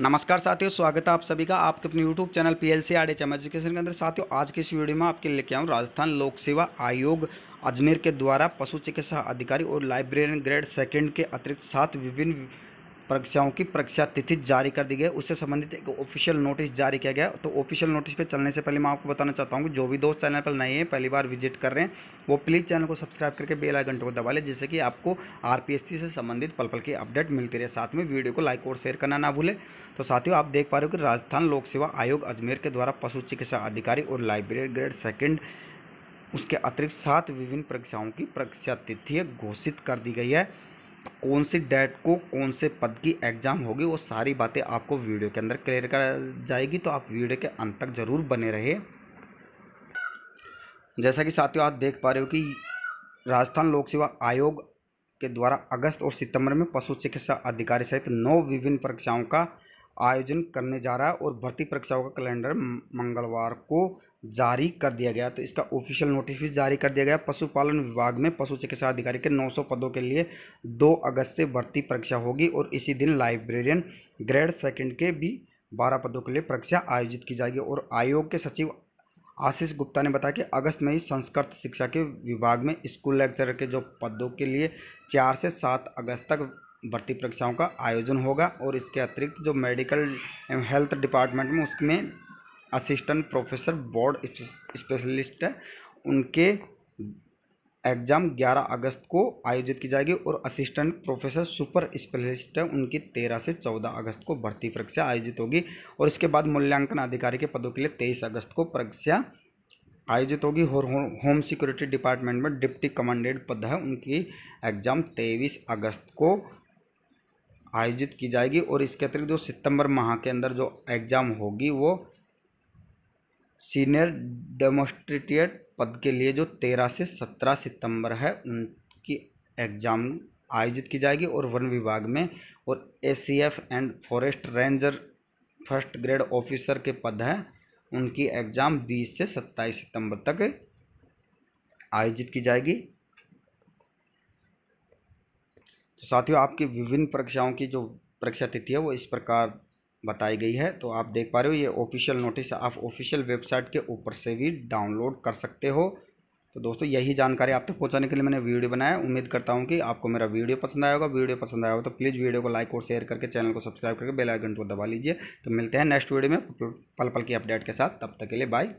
नमस्कार साथियों, स्वागत है आप सभी का आपके अपने YouTube channel P L C R H M education के अंदर। साथियों, आज के इस वीडियो में आपके लेके आऊँ राजस्थान लोक सेवा आयोग अजमेर के द्वारा पशु चिकित्सा अधिकारी और लाइब्रेरियन ग्रेड सेकंड के अतिरिक्त सात विभिन्न परीक्षाओं की परीक्षा तिथि जारी कर दी गई उससे संबंधित एक ऑफिशियल नोटिस जारी किया गया तो ऑफिशियल नोटिस पे चलने से पहले मैं आपको बताना चाहता हूँ कि जो भी दोस्त चैनल पर नए हैं, पहली बार विज़िट कर रहे हैं, वो प्लीज़ चैनल को सब्सक्राइब करके बेल आइकन को दबा लें, जिससे कि आपको आर से संबंधित पल पल की अपडेट मिलती रहे। साथ में वीडियो को लाइक और शेयर करना ना भूलें। तो साथियों, आप देख पा रहे हो कि राजस्थान लोक सेवा आयोग अजमेर के द्वारा पशु चिकित्सा अधिकारी और लाइब्रेरी ग्रेड सेकेंड उसके अतिरिक्त सात विभिन्न परीक्षाओं की परीक्षा तिथि घोषित कर दी गई है। कौन सी डेट को कौन से पद की एग्ज़ाम होगी, वो सारी बातें आपको वीडियो के अंदर क्लियर कर जाएगी तो आप वीडियो के अंत तक ज़रूर बने रहे जैसा कि साथियों, आप देख पा रहे हो कि राजस्थान लोक सेवा आयोग के द्वारा अगस्त और सितंबर में पशु चिकित्सा अधिकारी सहित नौ विभिन्न परीक्षाओं का आयोजन करने जा रहा है और भर्ती परीक्षाओं का कैलेंडर मंगलवार को जारी कर दिया गया तो इसका ऑफिशियल नोटिस भी जारी कर दिया गया पशुपालन विभाग में पशु चिकित्सा अधिकारी के 900 पदों के लिए 2 अगस्त से भर्ती परीक्षा होगी और इसी दिन लाइब्रेरियन ग्रेड सेकंड के भी 12 पदों के लिए परीक्षा आयोजित की जाएगी। और आयोग के सचिव आशीष गुप्ता ने बताया कि अगस्त में ही संस्कृत शिक्षा के विभाग में स्कूल लेक्चर के जो पदों के लिए चार से सात अगस्त तक भर्ती परीक्षाओं का आयोजन होगा और इसके अतिरिक्त जो मेडिकल एवं हेल्थ डिपार्टमेंट में उसमें असिस्टेंट प्रोफेसर, बोर्ड स्पेशलिस्ट है, उनके एग्ज़ाम 11 अगस्त को आयोजित की जाएगी और असिस्टेंट प्रोफेसर, सुपर स्पेशलिस्ट है, उनकी 13 से 14 अगस्त को भर्ती परीक्षा आयोजित होगी और इसके बाद मूल्यांकन अधिकारी के पदों के लिए 23 अगस्त को परीक्षा आयोजित होगी और होम सिक्योरिटी डिपार्टमेंट में डिप्टी कमांडेंट पद है, उनकी एग्ज़ाम तेईस अगस्त को आयोजित की जाएगी और इसके अतिरिक्त जो सितंबर माह के अंदर जो एग्ज़ाम होगी, वो सीनियर डेमोस्ट्रेटिएट पद के लिए जो तेरह से सत्रह सितंबर है, उनकी एग्ज़ाम आयोजित की जाएगी और वन विभाग में और ACF and forest ranger first grade officer के पद हैं, उनकी एग्ज़ाम 20 से 27 सितंबर तक आयोजित की जाएगी। तो साथियों, आपकी विभिन्न परीक्षाओं की जो परीक्षा तिथि है, वो इस प्रकार बताई गई है। तो आप देख पा रहे हो, ये ऑफिशियल नोटिस आप ऑफिशियल वेबसाइट के ऊपर से भी डाउनलोड कर सकते हो। तो दोस्तों, यही जानकारी आप तक तो पहुँचाने के लिए मैंने वीडियो बनाया उम्मीद करता हूँ कि आपको मेरा वीडियो पसंद आया होगा। वीडियो पसंद आया होगा तो प्लीज़ वीडियो को लाइक और शेयर करके चैनल को सब्सक्राइब करके बेल आइकन को दबा लीजिए। तो मिलते हैं नेक्स्ट वीडियो में। पल पल की अपडेट के साथ। तब तक के लिए बाय